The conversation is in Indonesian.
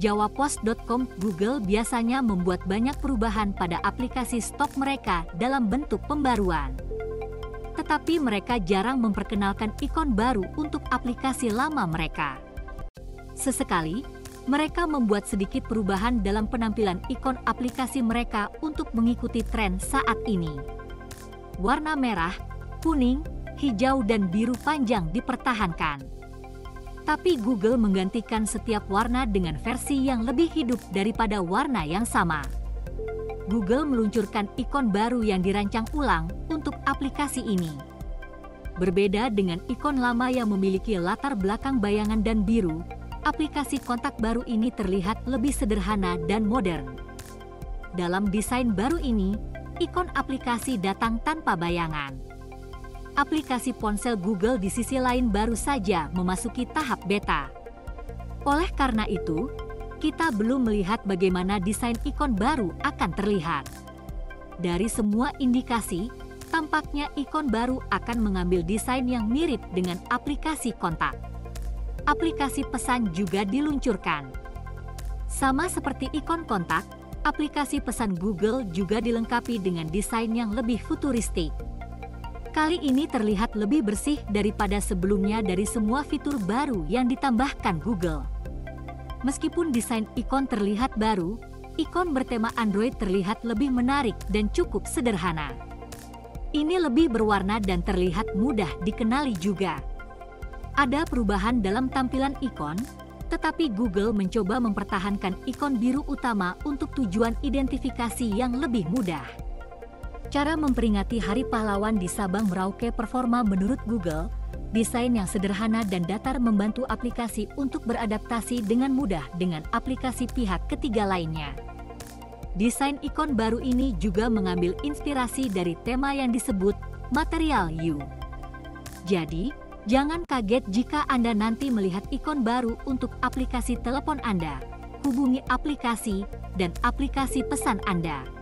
Jawapos.com Google biasanya membuat banyak perubahan pada aplikasi stok mereka dalam bentuk pembaruan. Tetapi mereka jarang memperkenalkan ikon baru untuk aplikasi lama mereka. Sesekali, mereka membuat sedikit perubahan dalam penampilan ikon aplikasi mereka untuk mengikuti tren saat ini. Warna merah, kuning, hijau dan biru panjang dipertahankan tapi Google menggantikan setiap warna dengan versi yang lebih hidup daripada warna yang sama. Google meluncurkan ikon baru yang dirancang ulang untuk aplikasi ini. Berbeda dengan ikon lama yang memiliki latar belakang bayangan dan biru, aplikasi kontak baru ini terlihat lebih sederhana dan modern. Dalam desain baru ini, ikon aplikasi datang tanpa bayangan aplikasi ponsel Google di sisi lain baru saja memasuki tahap beta. Oleh karena itu, kita belum melihat bagaimana desain ikon baru akan terlihat. Dari semua indikasi, tampaknya ikon baru akan mengambil desain yang mirip dengan aplikasi kontak. Aplikasi pesan juga diluncurkan. Sama seperti ikon kontak, aplikasi pesan Google juga dilengkapi dengan desain yang lebih futuristik. Kali ini terlihat lebih bersih daripada sebelumnya dari semua fitur baru yang ditambahkan Google. Meskipun desain ikon terlihat baru, ikon bertema Android terlihat lebih menarik dan cukup sederhana. Ini lebih berwarna dan terlihat mudah dikenali juga. Ada perubahan dalam tampilan ikon, tetapi Google mencoba mempertahankan ikon biru utama untuk tujuan identifikasi yang lebih mudah. Cara memperingati Hari Pahlawan di Sabang Merauke performa menurut Google, desain yang sederhana dan datar membantu aplikasi untuk beradaptasi dengan mudah dengan aplikasi pihak ketiga lainnya. Desain ikon baru ini juga mengambil inspirasi dari tema yang disebut Material You. Jadi, jangan kaget jika Anda nanti melihat ikon baru untuk aplikasi telepon Anda, hubungi aplikasi, dan aplikasi pesan Anda.